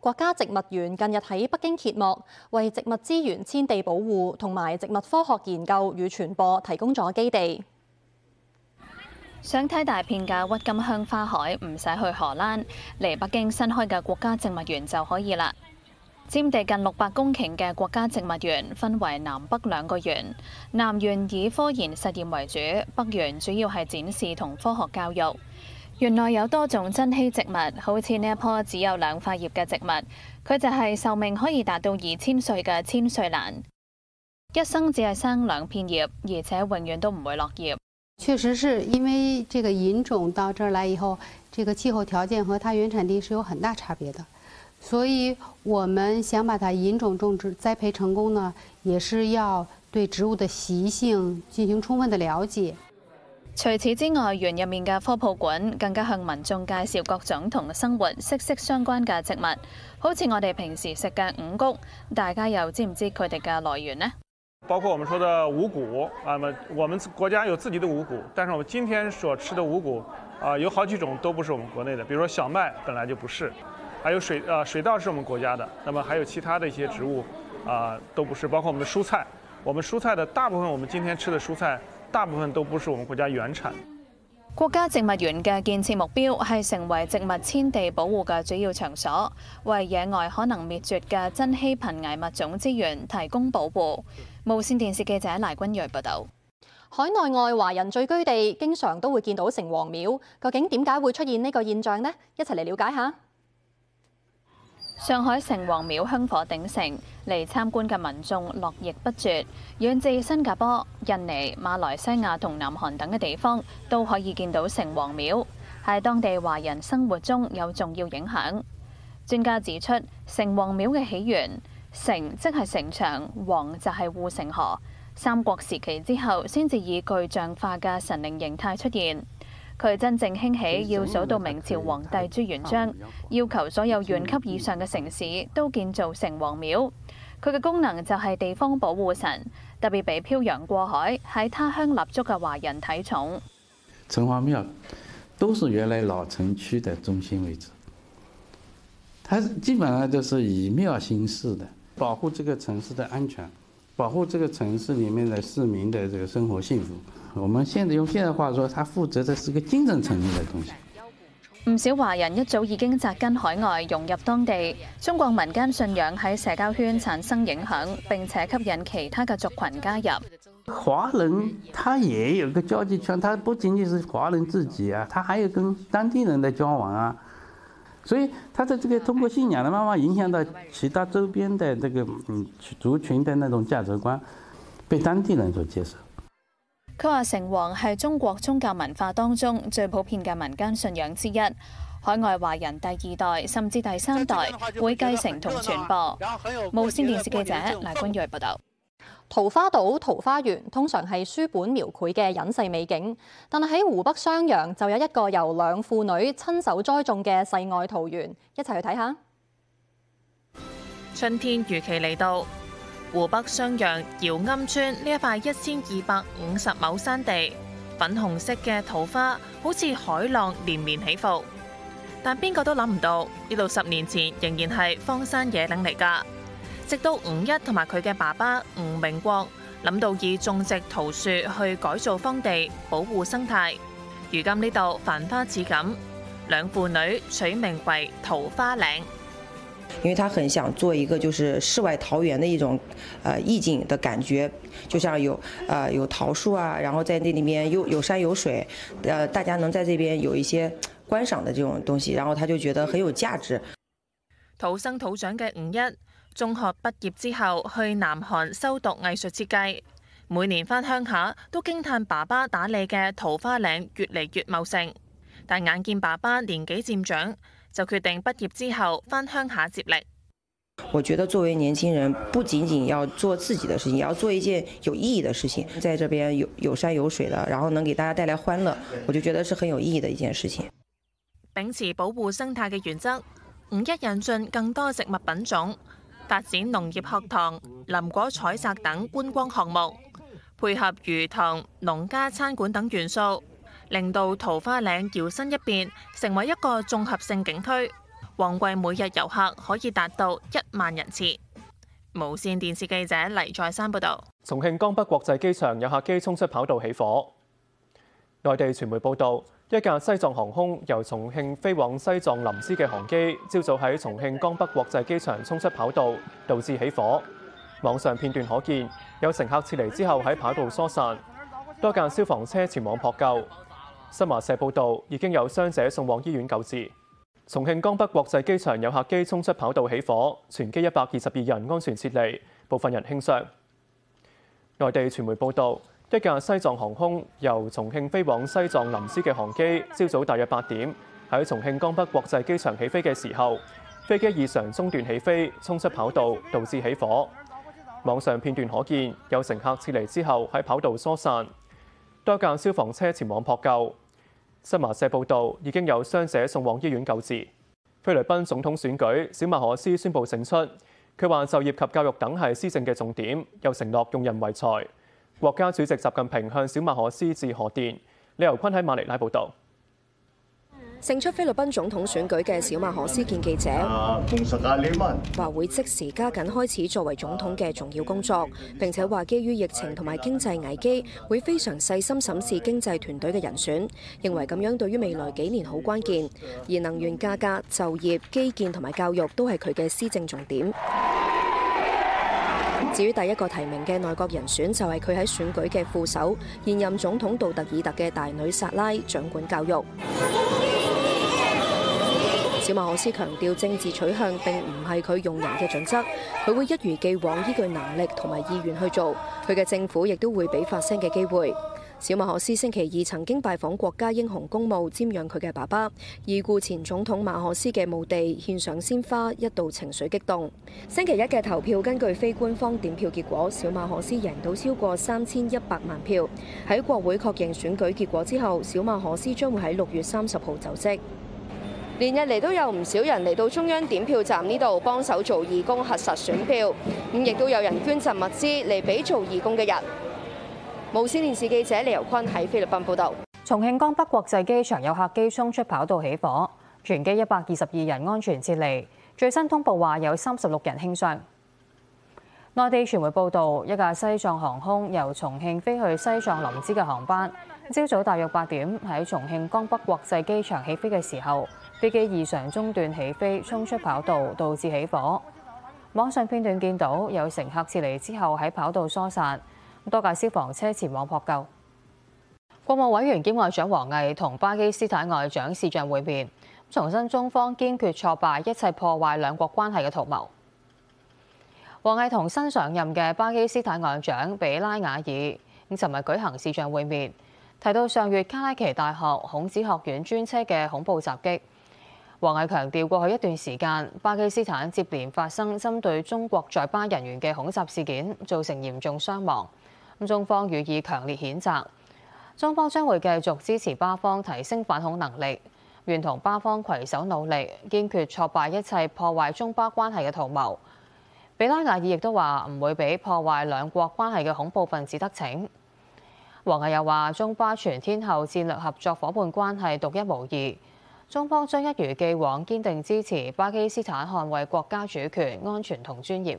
國家植物園近日喺北京揭幕，為植物資源遷地保護同埋植物科學研究與傳播提供咗基地。想睇大片嘅鬱金香花海，唔使去荷蘭，嚟北京新開嘅國家植物園就可以啦。佔地近六百公頃嘅國家植物園分為南北兩個園，南園以科研實驗為主，北園主要係展示同科學教育。園內有多種珍稀植物，好似呢一棵只有兩塊葉嘅植物，佢就係壽命可以達到二千歲嘅千歲蘭，一生只係生兩片葉，而且永遠都唔會落葉。確實是因為這個引種到這兒來以後，這個氣候條件和它原產地是有很大差別的，所以我們想把它引種種植栽培成功呢，也是要對植物的習性進行充分的了解。除此之外，園入面嘅科普館更加向民眾介紹各種同生活息息相關嘅植物，好似我哋平時食嘅五穀，大家又知唔知佢哋嘅來源呢？包括我們說的五穀啊，咁我們國家有自己的五穀，但是我們今天所吃的五穀啊，有好幾種都不是我們國內的，比如說小麥本來就不是，還有水啊水稻是我們國家的，那麼還有其他的一些植物啊都不是，包括我們的蔬菜，我們蔬菜的大部分，我們今天吃的蔬菜。大部分都不是我们国家原产。國家植物園嘅建設目標係成為植物遷地保護嘅主要場所，為野外可能滅絕嘅珍稀瀕危物種資源提供保護。無線電視記者賴君瑞報道。海內外華人聚居地，經常都會見到城隍廟，究竟點解會出現呢個現象呢？一齊嚟了解下。上海城隍廟香火鼎盛，嚟參觀嘅民眾絡繹不絕，遠至新加坡、印尼、馬來西亞同南韓等嘅地方都可以見到城隍廟，喺當地華人生活中有重要影響。專家指出，城隍廟嘅起源，城即係城牆，隍就係護城河，三國時期之後先至以具象化嘅神靈形態出現。佢真正興起要數到明朝皇帝朱元璋，要求所有縣級以上嘅城市都建造城隍廟。佢嘅功能就係地方保護神，特別被漂洋過海喺他鄉立足嘅華人睇重。城隍廟都是原來老城區的中心位置，它基本上就是以廟形式的，保護這個城市的安全，保護這個城市裡面的市民的這個生活幸福。我们现在用现代话说，他负责的是个精神层面的东西。唔少华人一早已经扎根海外，融入当地。中国民间信仰喺社交圈产生影响，并且吸引其他嘅族群加入。华人他也有个交际圈，他不仅仅是华人自己啊，他还有跟当地人的交往啊。所以，他的这个通過信仰的慢慢影响到其他周边的这个嗯族群的那种价值观，被当地人所接受。佢話城隍係中國宗教文化當中最普遍嘅民間信仰之一，海外華人第二代甚至第三代會繼承同傳播。無線電視記者賴君睿報道。桃花島桃花源通常係書本描繪嘅隱世美景，但係喺湖北襄陽就有一個由兩父女親手栽種嘅世外桃源，一齊去睇下。春天如期嚟到。湖北襄阳姚庵村呢一块一千二百五十亩山地，粉红色嘅桃花好似海浪连绵起伏。但边个都谂唔到呢度十年前仍然系荒山野岭嚟噶。直到五一同埋佢嘅爸爸吴明国谂到以种植桃树去改造荒地，保护生态。如今呢度繁花似锦，两父女取名为桃花岭。因為他很想做一個就是世外桃源的一種，呃意境的感覺，就像有，呃有桃樹啊，然後在那裏面又有山有水，呃大家能在這邊有一些觀賞的這種東西，然後他就覺得很有價值。土生土長嘅五一，中學畢業之後去南韓修讀藝術設計，每年返鄉下都驚嘆爸爸打理嘅桃花嶺越嚟越茂盛，但眼見爸爸年紀漸長。就決定畢業之後返鄉下接力。我覺得作為年輕人，不僅僅要做自己的事情，也要做一件有意義的事情。在這邊有有山有水的，然後能給大家帶來歡樂，我就覺得是很有意義的一件事情。秉持保護生態嘅原則，五一引進更多植物品種，發展農業學堂、林果採摘等觀光項目，配合魚塘、農家餐館等元素。令到桃花嶺搖身一變，成為一個綜合性景區，旺季每日遊客可以達到一萬人次。無線電視記者黎再山報導。重慶江北國際機場有客機衝出跑道起火。內地傳媒報道，一架西藏航空由重慶飛往西藏林芝嘅航機，朝早喺重慶江北國際機場衝出跑道，導致起火。網上片段可見，有乘客撤離之後喺跑道疏散，多架消防車前往撲救。新華社報道，已經有傷者送往醫院救治。重慶江北國際機場有客機衝出跑道起火，全機一百二十二人安全撤離，部分人輕傷。內地傳媒報道，一架西藏航空由重慶飛往西藏林芝嘅航機，朝早大約八點喺重慶江北國際機場起飛嘅時候，飛機異常中斷起飛，衝出跑道，導致起火。網上片段可見，有乘客撤離之後喺跑道疏散，多架消防車前往撲救。新华社报道，已经有伤者送往医院救治。菲律宾总统选举，小马可斯宣布胜出。佢话就业及教育等系施政嘅重点，又承诺用人為才。国家主席习近平向小马可斯致贺电。李由坤喺马尼拉报道。勝出菲律賓總統選舉嘅小馬可斯見記者，話會即時加緊開始作為總統嘅重要工作，並且話基於疫情同埋經濟危機，會非常細心審視經濟團隊嘅人選，認為咁樣對於未來幾年好關鍵。而能源價格、就業、基建同埋教育都係佢嘅施政重點。至於第一個提名嘅內閣人選就係佢喺選舉嘅副手，現任總統杜特爾特嘅大女薩拉掌管教育。小馬可斯強調政治取向並唔係佢用人嘅準則，佢會一如既往依據能力同埋意願去做，佢嘅政府亦都會俾發聲嘅機會。小馬可斯星期二曾經拜訪國家英雄公墓，瞻仰佢嘅爸爸，已故前總統馬可斯嘅墓地，獻上鮮花，一度情緒激動。星期一嘅投票，根據非官方點票結果，小馬可斯贏到超過三千一百萬票。喺國會確認選舉結果之後，小馬可斯將會喺六月三十號就職。連日嚟都有唔少人嚟到中央點票站呢度幫手做義工核實選票，咁亦都有人捐贈物資嚟俾做義工嘅人。無線電視記者李由坤喺菲律賓報道。重慶江北國際機場有客機衝出跑道起火，全機一百二十二人安全撤離。最新通報話有三十六人輕傷。內地傳媒報道，一架西藏航空由重慶飛去西藏林芝嘅航班，朝早大約八點喺重慶江北國際機場起飛嘅時候，飛機異常中斷起飛，衝出跑道，導致起火。網上片段見到有乘客撤離之後喺跑道疏散，多架消防車前往撲救。國務委員兼外長王毅同巴基斯坦外長視像會面，重申中方堅決挫敗一切破壞兩國關係嘅圖謀。王毅同新上任嘅巴基斯坦外長比拉瓦爾咁尋日舉行視像會面，提到上月卡拉奇大學孔子學院專車嘅恐怖襲擊。王毅強調，過去一段時間，巴基斯坦接連發生針對中國在巴人員嘅恐襲事件，造成嚴重傷亡。咁中方予以強烈譴責，中方將會繼續支持巴方提升反恐能力，願同巴方攜手努力，堅決挫敗一切破壞中巴關係嘅圖謀。比拉瓦爾亦都話唔會俾破壞兩國關係嘅恐怖分子得逞。王毅又話，中巴全天候戰略合作伙伴關係獨一無二。中方將一如既往堅定支持巴基斯坦捍衛國家主權、安全同尊嚴。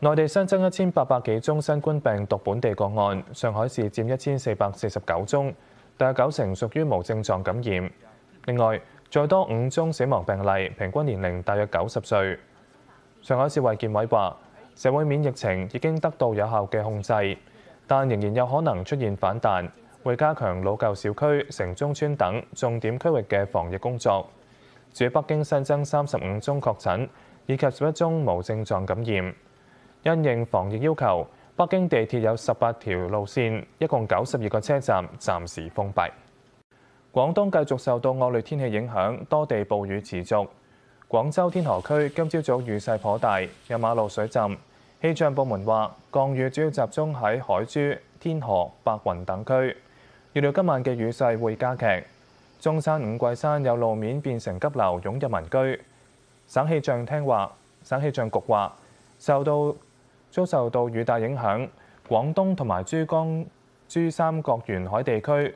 內地新增一千八百幾宗新冠病毒本地個案，上海市佔一千四百四十九宗，大約九成屬於無症狀感染。另外，再多五宗死亡病例，平均年齡大約九十歲。上海市衛健委話，社會面疫情已經得到有效嘅控制，但仍然有可能出現反彈。會加強老舊小區、城中村等重點區域嘅防疫工作。至於北京新增三十五宗確診，以及十一宗無症狀感染。因應防疫要求，北京地鐵有十八條路線，一共九十二個車站暫時封閉。廣東繼續受到惡劣天氣影響，多地暴雨持續。廣州天河區今朝早雨勢頗大，有馬路水浸。氣象部門話，降雨主要集中喺海珠、天河、白雲等區。預料今晚嘅雨勢會加剧，中山五桂山有路面變成急流，湧入民居。省氣象廳話，省氣象局話，受到遭受到雨带影響，廣東同埋珠江珠三角沿海地區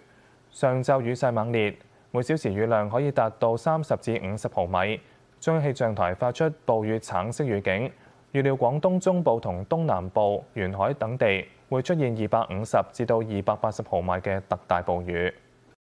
上晝雨勢猛烈，每小時雨量可以達到三十至五十毫米，中央氣象台發出暴雨橙色預警，預料廣東中部同東南部沿海等地會出現二百五十至到二百八十毫米嘅特大暴雨。